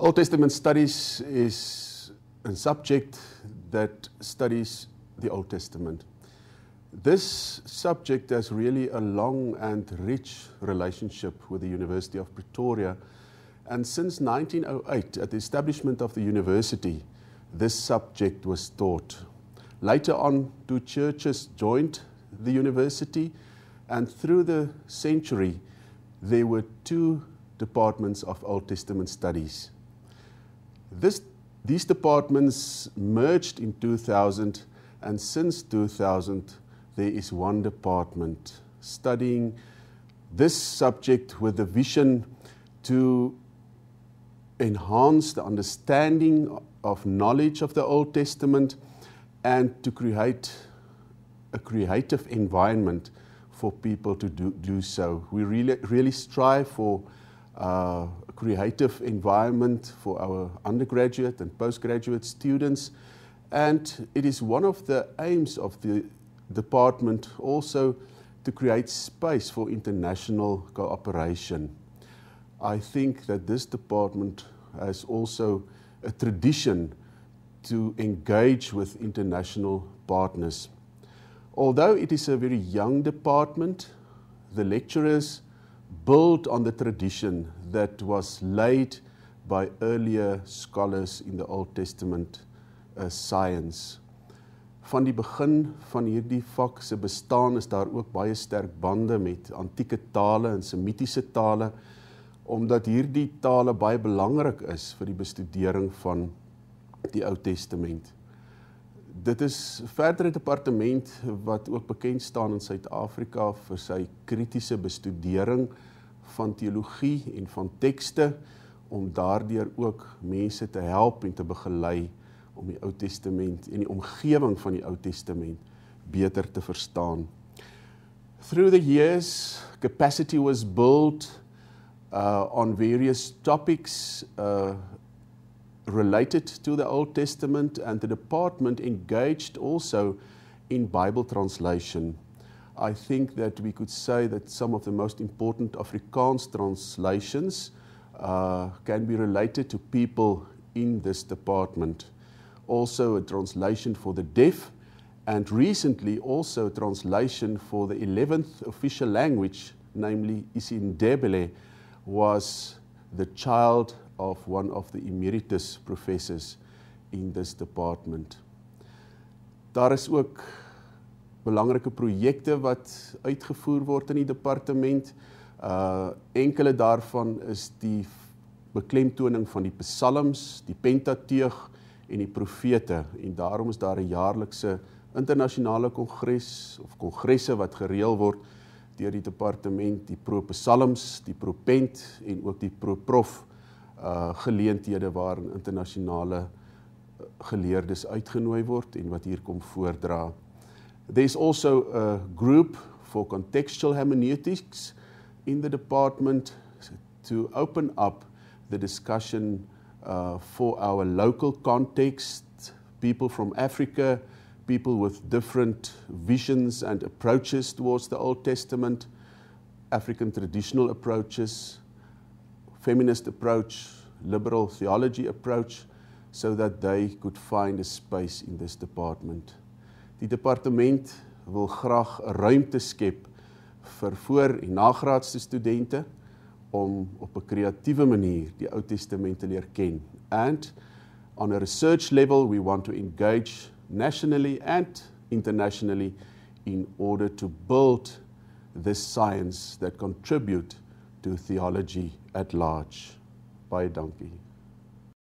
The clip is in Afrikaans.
Old Testament studies is a subject that studies the Old Testament. This subject has really a long and rich relationship with the University of Pretoria. And since 1908, at the establishment of the university, this subject was taught. Later on, two churches joined the university, and through the century, there were two departments of Old Testament studies. This, these departments merged in 2000, and since 2000, there is one department studying this subject with the vision to enhance the understanding of knowledge of the Old Testament and to create a creative environment for people to do, do so. We really, really strive for uh, creative environment for our undergraduate and postgraduate students. And it is one of the aims of the department also to create space for international cooperation. I think that this department has also a tradition to engage with international partners. Although it is a very young department, the lecturers build on the tradition that was laid by earlier scholars in the Old Testament uh, science. Van die begin van hierdie vak se bestaan is daar ook baie sterk bande met antieke tale en semitiese tale omdat hierdie tale baie belangrik is vir die bestudering van die Ou Testament. Dit is verdere departement wat ook bekend staan in Suid-Afrika vir sy kritiese bestudering van teologie en van tekste om daardeur ook mense te help en te begelei om die Ou Testament en die omgewing van die Ou Testament beter te verstaan. Through the years, capacity was built uh, on various topics uh, related to the Old Testament, and the department engaged also in Bible translation. I think that we could say that some of the most important Afrikaans translations uh, can be related to people in this department. Also, a translation for the deaf, and recently also a translation for the 11th official language, namely Isindebele, was the child of one of the emeritus professors in this department. Daar is ook belangrike projekte wat uitgevoer word in die departement. Uh enkele daarvan is die beklemtoning van die psalms, die Pentateug en die profete en daarom is daar 'n jaarlikse internasionale kongres of kongresse wat gereël word deur die departement, die Pro Psalms, die Propent en ook die Pro Prof uh geleenthede waar internasionale uh, geleerdes uitgenooi word en wat hier kom voordra. There's also a group for contextual hermeneutics in the department to open up the discussion uh, for our local context, people from Africa, people with different visions and approaches towards the Old Testament, African traditional approaches, feminist approach, liberal theology approach, so that they could find a space in this department. Die departement wil graag 'n ruimte skep vir voor- en nagraadse studente om op 'n kreatiewe manier die Ou Testament te leer ken. And on a research level we want to engage nationally and internationally in order to build this science that contribute to theology at large. Baie dankie.